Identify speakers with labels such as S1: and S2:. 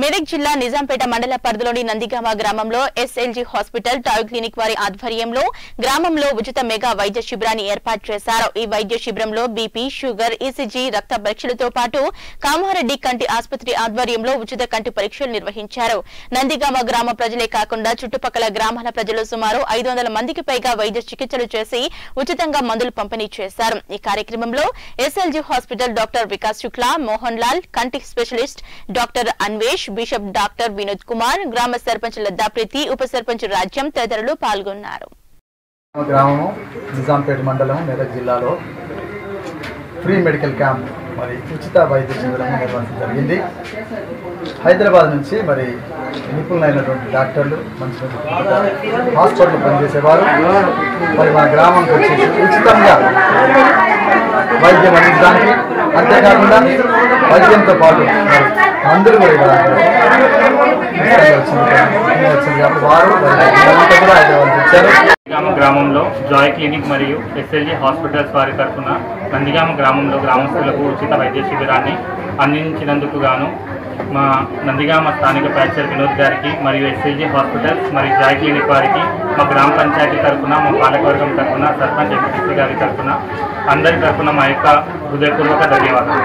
S1: మెదక్ జిల్లా నిజాంపేట మండల పరిధిలోని నందిగామ గ్రామంలో ఎస్ఎల్జీ హాస్పిటల్ టాయ్ క్లినిక్ వారి ఆధ్వర్యంలో గ్రామంలో ఉచిత మెగా వైద్య శిబిరాన్ని ఏర్పాటు చేశారు. ఈ వైద్య శిబిరంలో బీపీ షుగర్ ఈసీజీ రక్త పరీక్షలతో పాటు కామారెడ్డి కంటి ఆసుపత్రి ఆధ్వర్యంలో ఉచిత కంటి పరీక్షలు నిర్వహించారు. నందిగామ గ్రామ ప్రజలే కాకుండా చుట్టుపక్కల గ్రామాల ప్రజలు సుమారు ఐదు వందల మందికి పైగా వైద్య చికిత్సలు చేసి ఉచితంగా మందులు పంపిణీ చేశారు. ఈ కార్యక్రమంలో SLG hospital doctor Vikas Shukla Mohan Lal కంటి specialist doctor Anvesh Bishop doctor Vinod Kumar గ్రామ సర్పంచ్ లద్దా ప్రీతి ఉప సర్పంచ్ రాజ్యం తదితరులు పాల్గొన్నారు.
S2: గ్రామము నిజాంపేట మండలం మెదక్ జిల్లాలో ఫ్రీ మెడికల్ క్యాంప్ మరి ఉచిత వైద్య శిబిరం నిర్వహించడం జరిగింది. హైదరాబాద్ నుంచి మరి నిపుణులైనటువంటి డాక్టర్లు మంచి మంచి హాస్పిటల్ పనిచేసేవారు. మరి మన గ్రామంకి వచ్చేసి ఉచితంగా వైద్యం అందించడానికి అంతేకాకుండా వైద్యంతో పాటు మరి మందులు కూడా ఇవ్వడానికి వారు
S3: నందిగామ గ్రామంలో జాయ్ క్లినిక్ మరియు ఎస్ఎల్జీ హాస్పిటల్స్ వారి తరఫున నందిగామ గ్రామంలో గ్రామస్తులకు ఉచిత వైద్య శిబిరాన్ని అందించినందుకు గాను మా నందిగామ స్థానిక ప్యాచర్ వినోద్ గారికి మరియు ఎస్ఎల్జీ హాస్పిటల్స్ మరియు జాయ్ క్లినిక్ వారికి మా గ్రామ పంచాయతీ తరఫున మా పాలకవర్గం తరఫున సర్పంచ్ ఎంపీసీ గారి తరఫున అందరి తరఫున మా యొక్క హృదయపూర్వక ధన్యవాదాలు.